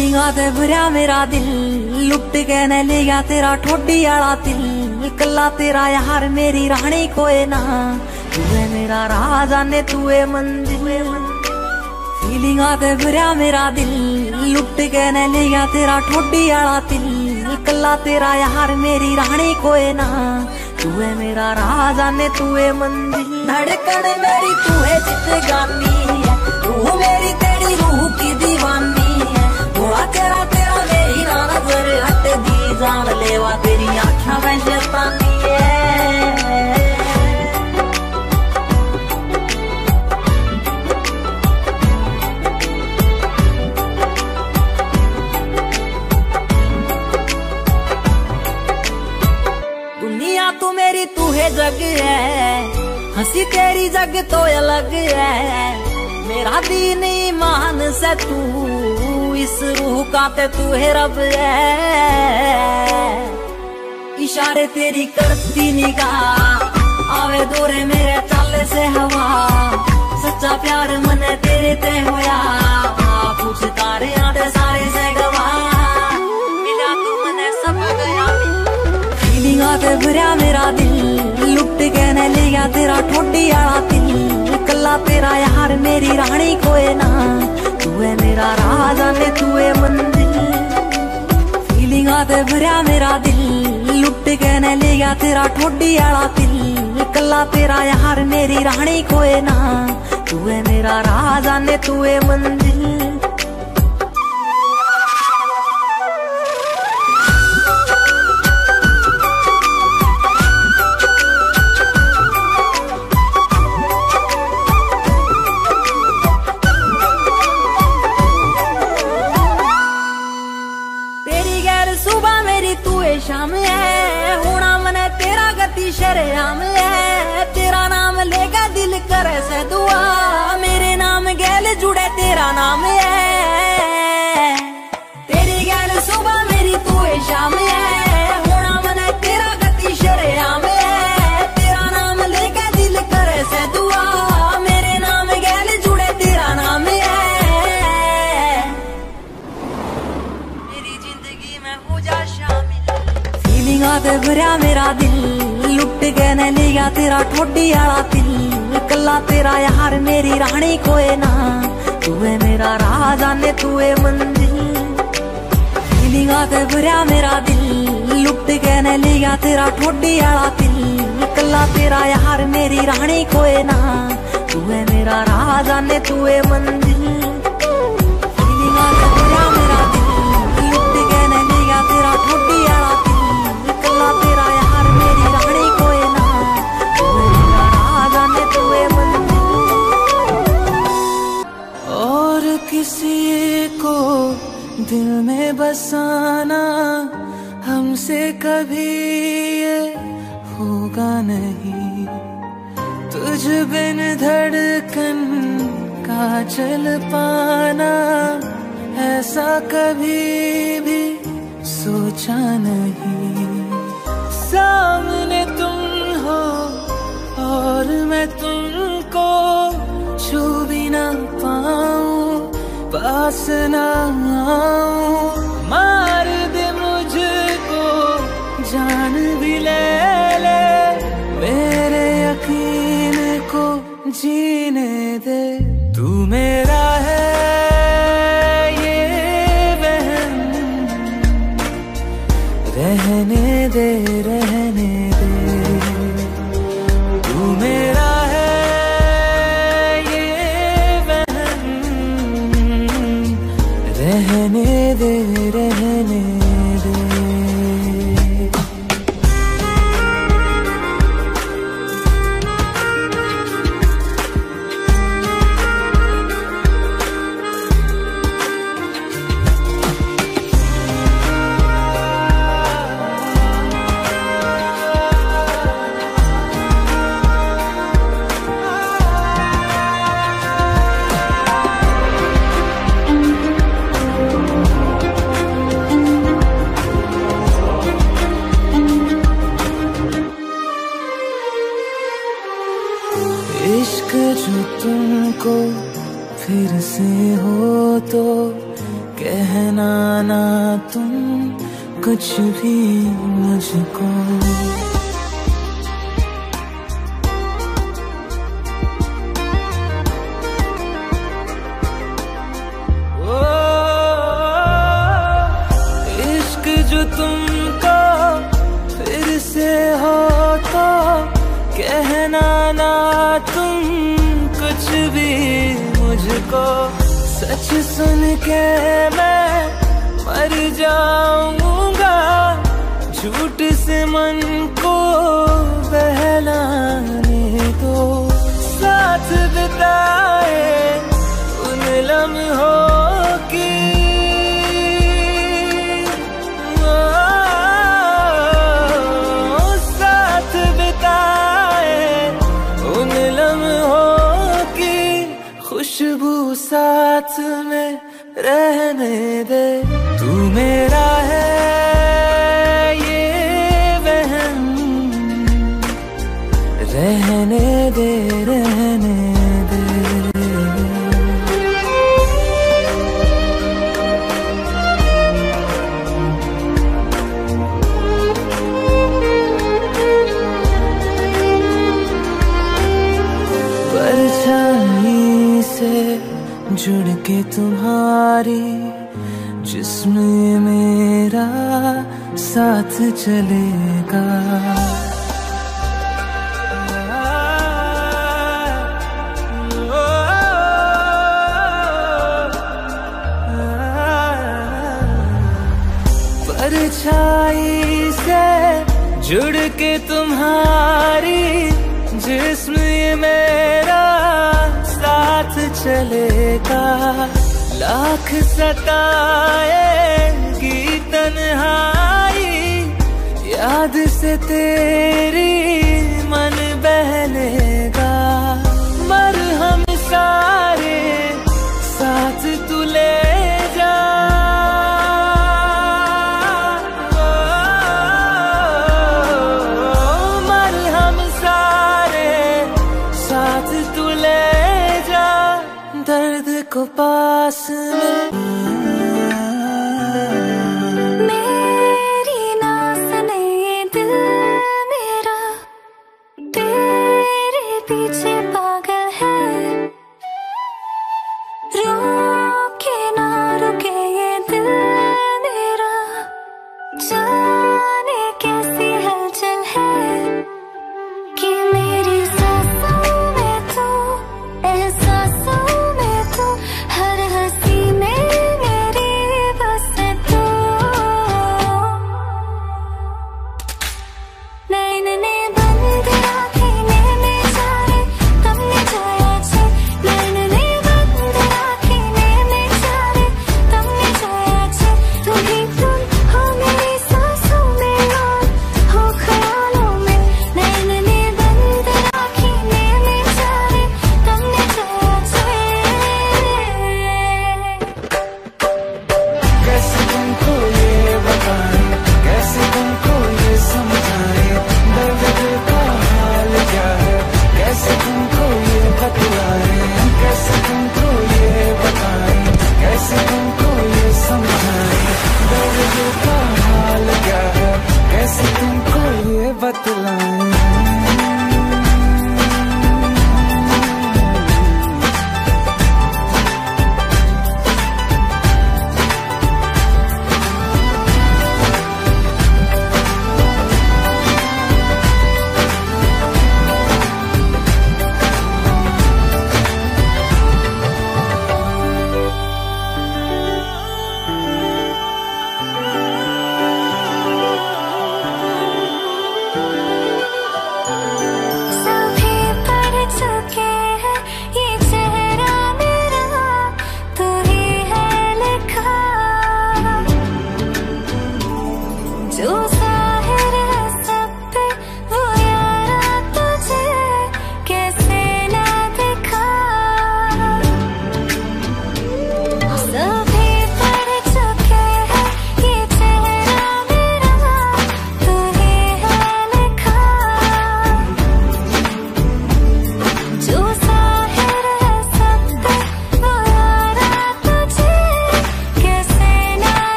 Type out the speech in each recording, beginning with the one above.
फीलिंगा ते भरया मेरा दिल लुट के न ले गया तेरा ठोडी आला दिल कला तेरा यार मेरी रानी कोई ना तू है मेरा राजा ने तू मंदिर फीलिंगा ते भरया मेरा दिल लुट के न ले गया तेरा ठोडी आला दिल कला तेरा यार मेरी रानी कोई ना तू है मेरा राजा ने तू मंदिर धड़कन मेरी तू है जितगानी है हँसी तेरी जग तो अलग है मेरा दीन ईमान से तू इस रूह का ते तू है रब है इशारे तेरी करती निगाह आवे दोरे मेरे चाले से हवा सच्चा प्यार मन तेरे ते होया मेरा दिल ठोडी आला दिल कला तेरा यार, मेरी रानी कोए ना। तू है मेरा राजा ने तू है मंदिर। फीलिंग आते भरया मेरा दिल, लुट के न ले गया तेरा ठोडी आला तिल कला तेरा यार, मेरी रानी कोए ना। तू है मेरा राजा ने तू न तेरा ठोडी आला दिल कला तेरा यार मेरी रानी कोई ना। तू है मेरा राजा ने तू है मंदिर ते भरया मेरा दिल, लुट के न ले गया तेरा ठोडी आला दिल। कला तेरा यार मेरी रानी कोई ना। तू है मेरा राजा किसी को दिल में बसाना हमसे कभी ये होगा नहीं। तुझ बिन धड़कन का चल पाना, ऐसा कभी भी सोचा नहीं। सामने तुम हो और मैं तुमको asana कुछ भी मुझको जो तुमको फिर से हो तो कहना ना तुम कुछ भी मुझको। सच सुन के मैं में रहने दे। तू मेरा है। जुड़ के तुम्हारी जिसमें मेरा साथ चलेगा। परछाई से जुड़ के तुम्हारी जिसमें मेरा साथ चलेगा। लाख सताएगी तन्हाई याद से तेरी मन बहले। こばすむ。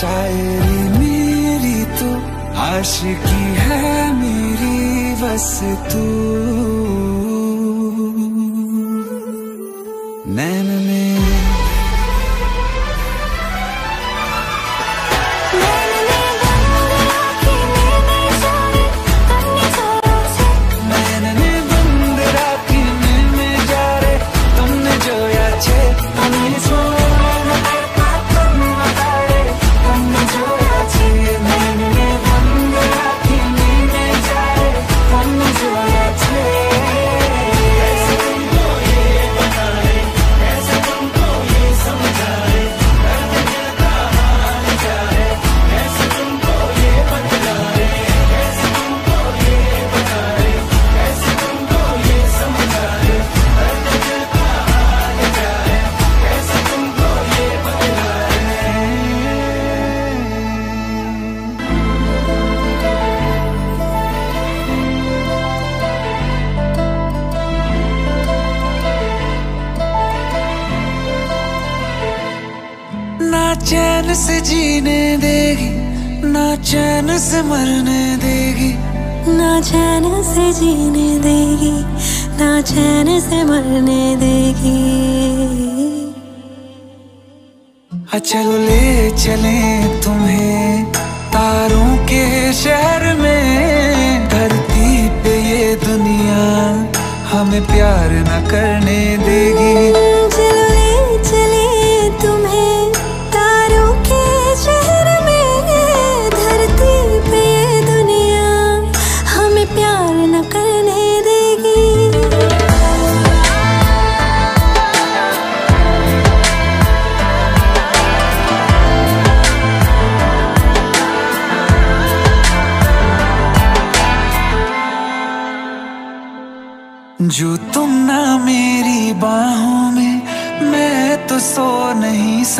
शायरी मेरी तो आशिकी है मेरी बस तू। चैन से जीने देगी ना चैन से मरने देगी। ना चैन से जीने देगी ना चैन से मरने देगी। चलो ले चले तुम्हें तारों के शहर में। धरती पे ये दुनिया हमें प्यार न करने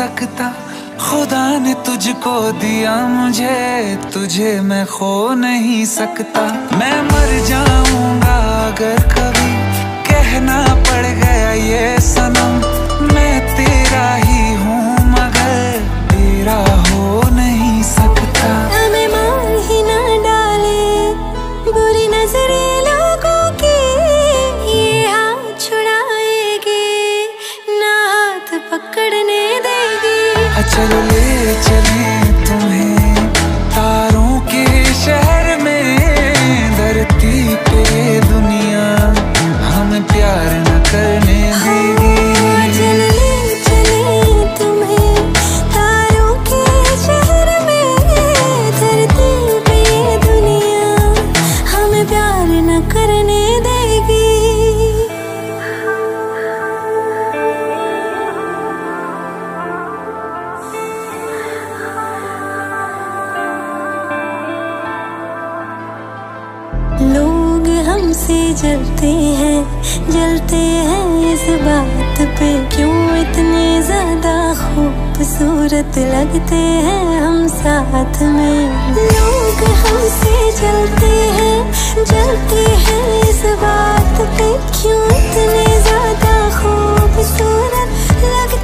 सकता? खुदा ने तुझको दिया मुझे, तुझे मैं खो नहीं सकता। मैं मर जाऊँगा अगर कभी, कहना पड़ गया ये सनम। हमसे जलते हैं जलते हैं इस बात पे। क्यों इतने ज़्यादा खूबसूरत लगते हैं हम साथ में? लोग हमसे जलते हैं जलते हैं इस बात पे। क्यों इतने ज़्यादा खूबसूरत लगते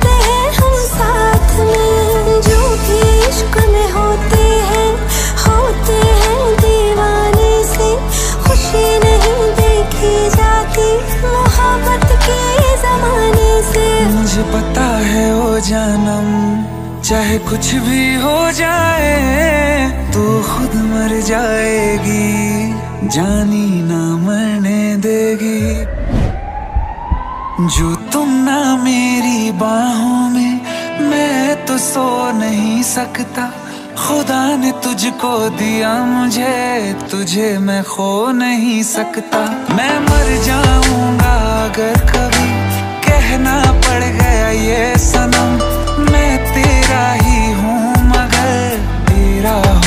जानम, चाहे कुछ भी हो जाए, तू खुद मर जाएगी, जानी ना मरने देगी। जो तुम ना मेरी बाहों में, मैं तो सो नहीं सकता। खुदा ने तुझको दिया मुझे, तुझे मैं खो नहीं सकता। मैं मर जाऊँगा अगर कभी कहना पड़ गया ये सनम मैं तेरा ही हूँ मगर तेरा हूँ